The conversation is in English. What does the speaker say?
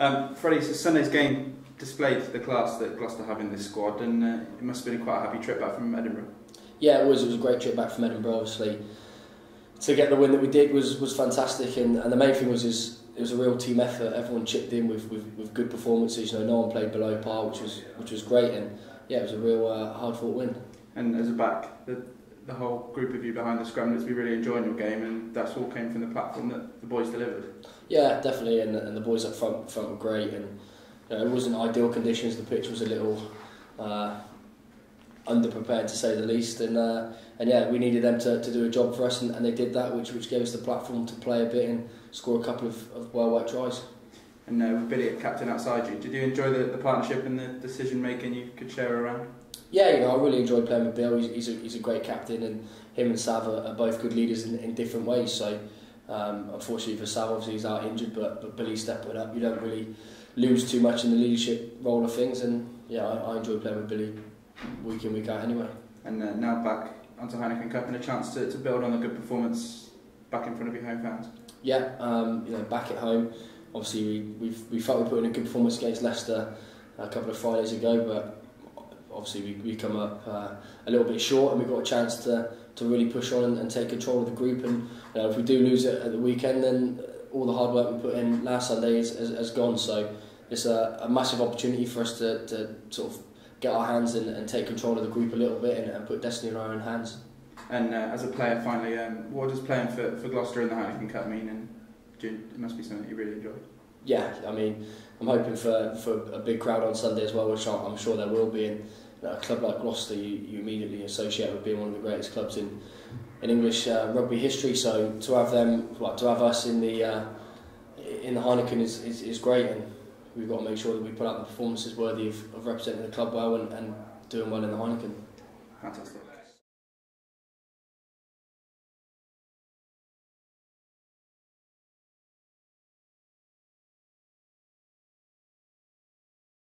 Um, Freddie, so Sunday's game displayed the class that Gloucester have in this squad, and uh, it must have been quite a happy trip back from Edinburgh. Yeah, it was. It was a great trip back from Edinburgh, obviously. To get the win that we did was was fantastic, and, and the main thing was is it was a real team effort. Everyone chipped in with, with, with good performances. You know, no one played below par, which was which was great, and yeah, it was a real uh, hard fought win. And as a back, the the whole group of you behind the scrum to be really enjoying your game, and that's all came from the platform that the boys delivered. Yeah, definitely, and, and the boys up front front were great, and you know, it wasn't ideal conditions. The pitch was a little uh, underprepared to say the least, and uh, and yeah, we needed them to, to do a job for us, and, and they did that, which which gave us the platform to play a bit and score a couple of, of well worked tries. And uh, with Billy captain outside you, did you enjoy the, the partnership and the decision making you could share around? Yeah, you know, I really enjoyed playing with Bill. He's, he's, a, he's a great captain, and him and Sav are, are both good leaders in, in different ways. So, um, unfortunately for Sav, obviously he's out injured, but, but Billy's stepping up. You don't really lose too much in the leadership role of things, and yeah, I, I enjoy playing with Billy week in, week out anyway. And uh, now back onto Heineken Cup and a chance to, to build on a good performance back in front of your home fans. Yeah, um, you know, back at home, obviously we, we've, we felt we put in a good performance against Leicester a couple of Fridays ago, but obviously we, we come up uh, a little bit short and we've got a chance to to really push on and, and take control of the group and you know, if we do lose it at the weekend then all the hard work we put in last Sunday is, is, gone so it's a, a massive opportunity for us to, to sort of get our hands in and take control of the group a little bit and, and put destiny in our own hands. And uh, as a player finally, um, what does playing for, for Gloucester in the Heineken Cup mean and do, it must be something that you really enjoy? Yeah, I mean I'm hoping for, for a big crowd on Sunday as well which I'm sure there will be and a club like Gloucester you, you immediately associate with being one of the greatest clubs in in English uh, rugby history. So to have them, well, to have us in the uh, in the Heineken is, is, is great, and we've got to make sure that we put out the performances worthy of, of representing the club well and, and doing well in the Heineken. Fantastic.